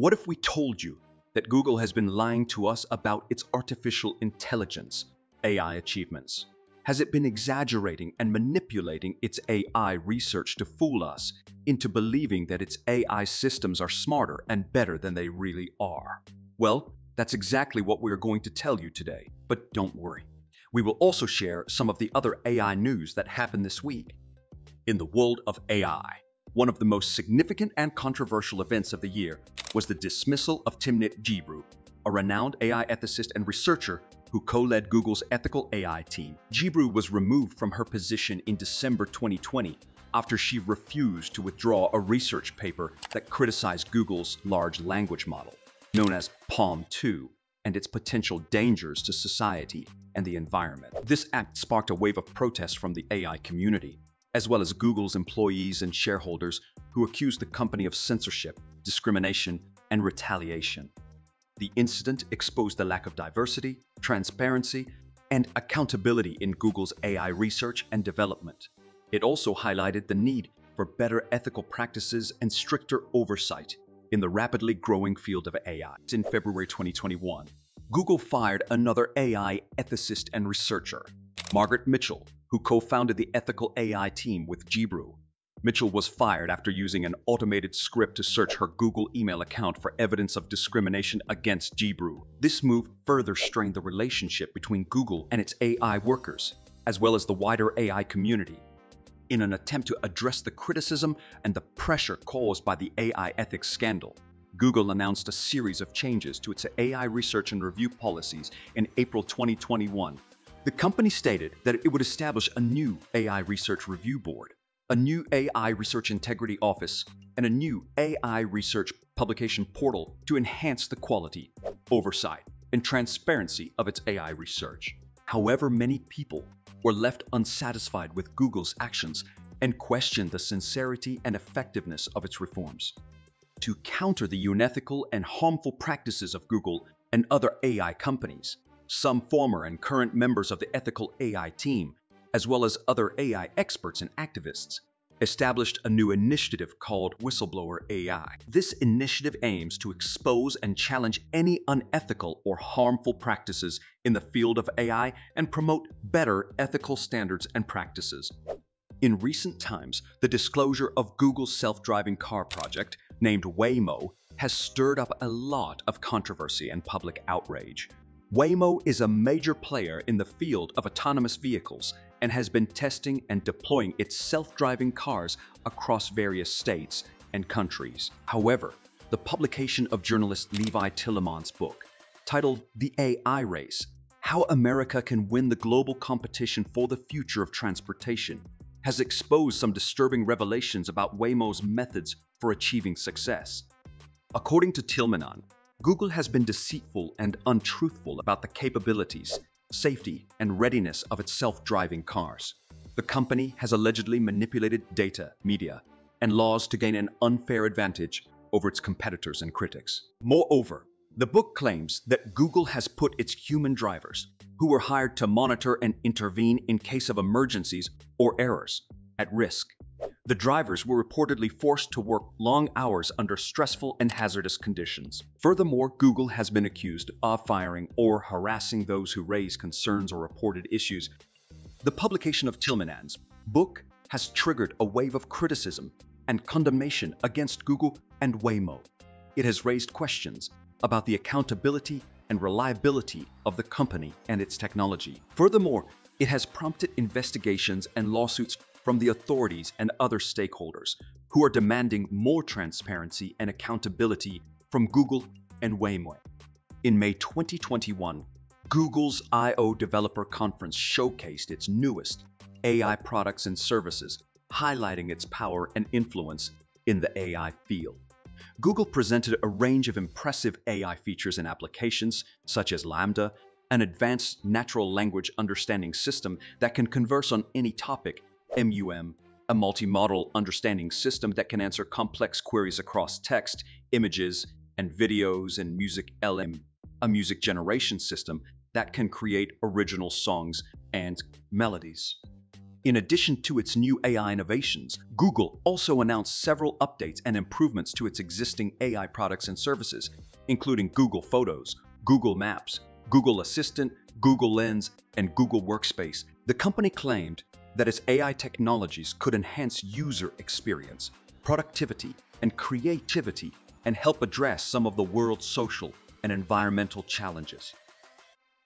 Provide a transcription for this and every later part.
What if we told you that Google has been lying to us about its artificial intelligence, AI achievements? Has it been exaggerating and manipulating its AI research to fool us into believing that its AI systems are smarter and better than they really are? Well, that's exactly what we're going to tell you today. But don't worry. We will also share some of the other AI news that happened this week. In the world of AI, one of the most significant and controversial events of the year was the dismissal of Timnit Gebru, a renowned AI ethicist and researcher who co-led Google's ethical AI team. Gebru was removed from her position in December 2020 after she refused to withdraw a research paper that criticized Google's large language model, known as PaLM 2, and its potential dangers to society and the environment. This act sparked a wave of protests from the AI community, as well as Google's employees and shareholders who accused the company of censorship, discrimination, and retaliation. The incident exposed the lack of diversity, transparency, and accountability in Google's AI research and development. It also highlighted the need for better ethical practices and stricter oversight in the rapidly growing field of AI. In February 2021, Google fired another AI ethicist and researcher, Margaret Mitchell, who co-founded the ethical AI team with Gebru. Mitchell was fired after using an automated script to search her Google email account for evidence of discrimination against Gebru. This move further strained the relationship between Google and its AI workers, as well as the wider AI community. In an attempt to address the criticism and the pressure caused by the AI ethics scandal, Google announced a series of changes to its AI research and review policies in April 2021 the company stated that it would establish a new AI Research Review Board, a new AI Research Integrity Office, and a new AI Research Publication Portal to enhance the quality, oversight, and transparency of its AI research. However, many people were left unsatisfied with Google's actions and questioned the sincerity and effectiveness of its reforms. To counter the unethical and harmful practices of Google and other AI companies, some former and current members of the ethical AI team, as well as other AI experts and activists, established a new initiative called Whistleblower AI. This initiative aims to expose and challenge any unethical or harmful practices in the field of AI and promote better ethical standards and practices. In recent times, the disclosure of Google's self-driving car project, named Waymo, has stirred up a lot of controversy and public outrage. Waymo is a major player in the field of autonomous vehicles and has been testing and deploying its self-driving cars across various states and countries. However, the publication of journalist Levi Tillemann's book, titled The AI Race, How America Can Win the Global Competition for the Future of Transportation, has exposed some disturbing revelations about Waymo's methods for achieving success. According to Tillemann, Google has been deceitful and untruthful about the capabilities, safety, and readiness of its self-driving cars. The company has allegedly manipulated data, media, and laws to gain an unfair advantage over its competitors and critics. Moreover, the book claims that Google has put its human drivers, who were hired to monitor and intervene in case of emergencies or errors, at risk. The drivers were reportedly forced to work long hours under stressful and hazardous conditions. Furthermore, Google has been accused of firing or harassing those who raise concerns or reported issues. The publication of Tillemann's book has triggered a wave of criticism and condemnation against Google and Waymo. It has raised questions about the accountability and reliability of the company and its technology. Furthermore, it has prompted investigations and lawsuits from the authorities and other stakeholders who are demanding more transparency and accountability from Google and Waymo. In May 2021, Google's I.O. Developer Conference showcased its newest AI products and services, highlighting its power and influence in the AI field. Google presented a range of impressive AI features and applications, such as LaMDA, an advanced natural language understanding system that can converse on any topic MUM, a multi-model understanding system that can answer complex queries across text, images, and videos and music LM, a music generation system that can create original songs and melodies. In addition to its new AI innovations, Google also announced several updates and improvements to its existing AI products and services, including Google Photos, Google Maps, Google Assistant, Google Lens, and Google Workspace. The company claimed that its AI technologies could enhance user experience, productivity, and creativity and help address some of the world's social and environmental challenges.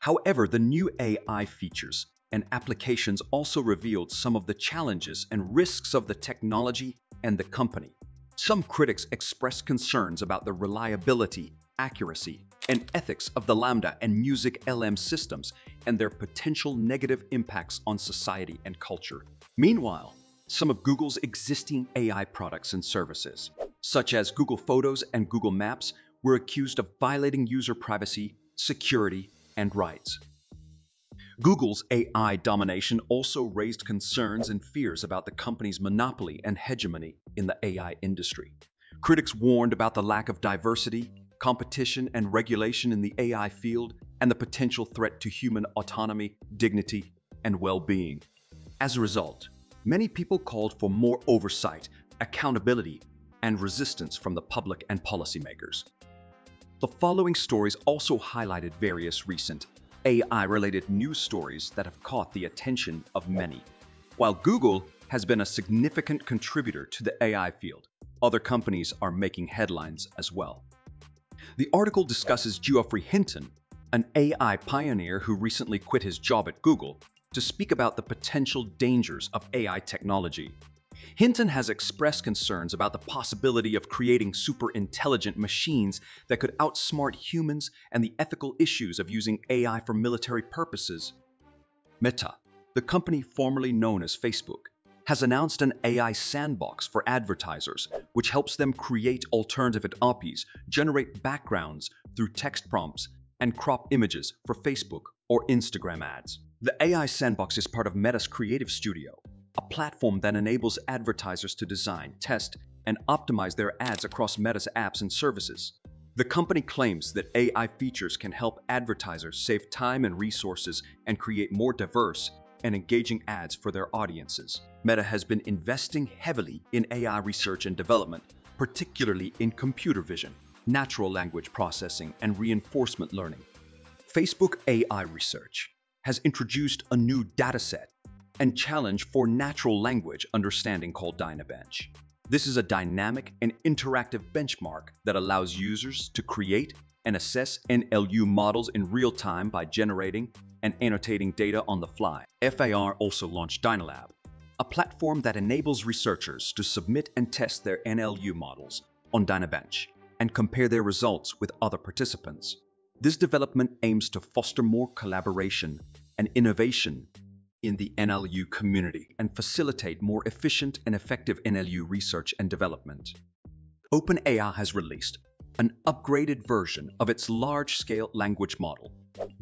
However, the new AI features and applications also revealed some of the challenges and risks of the technology and the company. Some critics expressed concerns about the reliability, accuracy, and ethics of the LaMDA and Music LM systems and their potential negative impacts on society and culture. Meanwhile, some of Google's existing AI products and services, such as Google Photos and Google Maps, were accused of violating user privacy, security, and rights. Google's AI domination also raised concerns and fears about the company's monopoly and hegemony in the AI industry. Critics warned about the lack of diversity, competition, and regulation in the AI field and the potential threat to human autonomy, dignity, and well-being. As a result, many people called for more oversight, accountability, and resistance from the public and policymakers. The following stories also highlighted various recent AI-related news stories that have caught the attention of many. While Google has been a significant contributor to the AI field, other companies are making headlines as well. The article discusses Geoffrey Hinton, an AI pioneer who recently quit his job at Google, to speak about the potential dangers of AI technology Hinton has expressed concerns about the possibility of creating super intelligent machines that could outsmart humans and the ethical issues of using AI for military purposes. Meta, the company formerly known as Facebook, has announced an AI sandbox for advertisers, which helps them create alternative APIs, generate backgrounds through text prompts, and crop images for Facebook or Instagram ads. The AI sandbox is part of Meta's Creative Studio, a platform that enables advertisers to design, test, and optimize their ads across Meta's apps and services. The company claims that AI features can help advertisers save time and resources and create more diverse and engaging ads for their audiences. Meta has been investing heavily in AI research and development, particularly in computer vision, natural language processing, and reinforcement learning. Facebook AI Research has introduced a new dataset and challenge for natural language understanding called DynaBench. This is a dynamic and interactive benchmark that allows users to create and assess NLU models in real time by generating and annotating data on the fly. FAIR also launched DynaLab, a platform that enables researchers to submit and test their NLU models on DynaBench and compare their results with other participants. This development aims to foster more collaboration and innovation in the NLU community and facilitate more efficient and effective NLU research and development. OpenAI has released an upgraded version of its large-scale language model,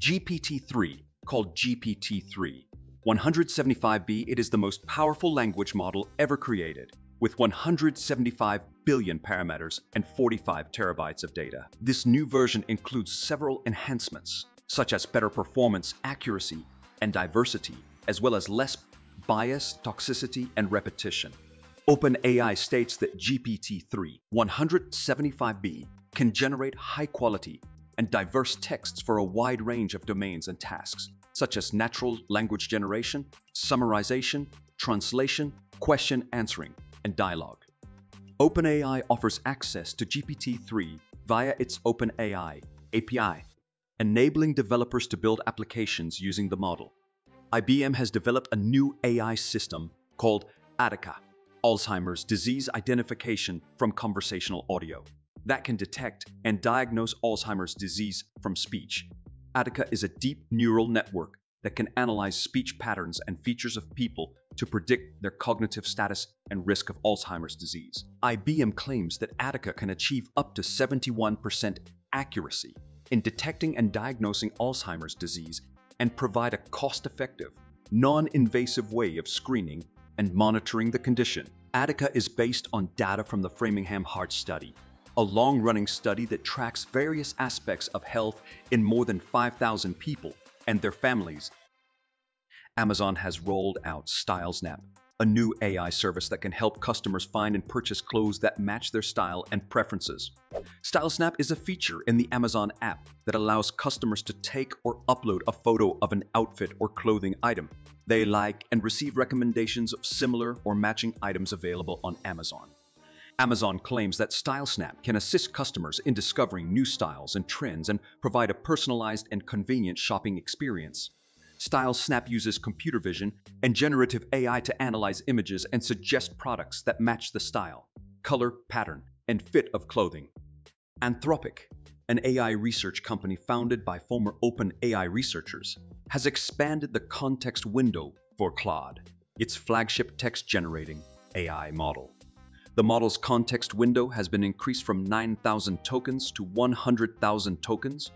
GPT-3, called GPT-3. 175B, it is the most powerful language model ever created, with 175 billion parameters and 45 terabytes of data. This new version includes several enhancements, such as better performance, accuracy, and diversity, as well as less bias, toxicity, and repetition. OpenAI states that GPT-3 175B can generate high-quality and diverse texts for a wide range of domains and tasks, such as natural language generation, summarization, translation, question answering, and dialogue. OpenAI offers access to GPT-3 via its OpenAI API, enabling developers to build applications using the model. IBM has developed a new AI system called Attica, Alzheimer's disease identification from conversational audio, that can detect and diagnose Alzheimer's disease from speech. Attica is a deep neural network that can analyze speech patterns and features of people to predict their cognitive status and risk of Alzheimer's disease. IBM claims that Attica can achieve up to 71% accuracy in detecting and diagnosing Alzheimer's disease and provide a cost-effective, non-invasive way of screening and monitoring the condition. Attica is based on data from the Framingham Heart Study, a long-running study that tracks various aspects of health in more than 5,000 people and their families. Amazon has rolled out StyleSnap, a new AI service that can help customers find and purchase clothes that match their style and preferences. StyleSnap is a feature in the Amazon app that allows customers to take or upload a photo of an outfit or clothing item they like and receive recommendations of similar or matching items available on Amazon. Amazon claims that StyleSnap can assist customers in discovering new styles and trends and provide a personalized and convenient shopping experience. StyleSnap uses computer vision and generative AI to analyze images and suggest products that match the style, color, pattern, and fit of clothing. Anthropic, an AI research company founded by former OpenAI researchers, has expanded the context window for Claude, its flagship text-generating AI model. The model's context window has been increased from 9,000 tokens to 100,000 tokens,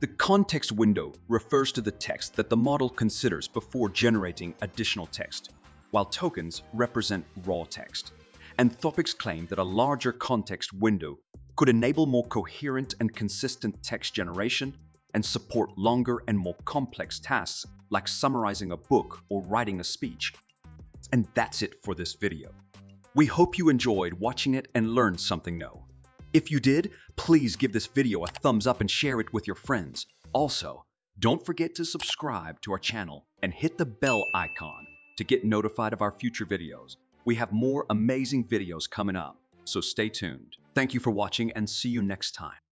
the context window refers to the text that the model considers before generating additional text, while tokens represent raw text. Anthropic's claim that a larger context window could enable more coherent and consistent text generation and support longer and more complex tasks like summarizing a book or writing a speech. And that's it for this video. We hope you enjoyed watching it and learned something new. If you did, please give this video a thumbs up and share it with your friends. Also, don't forget to subscribe to our channel and hit the bell icon to get notified of our future videos. We have more amazing videos coming up, so stay tuned. Thank you for watching and see you next time.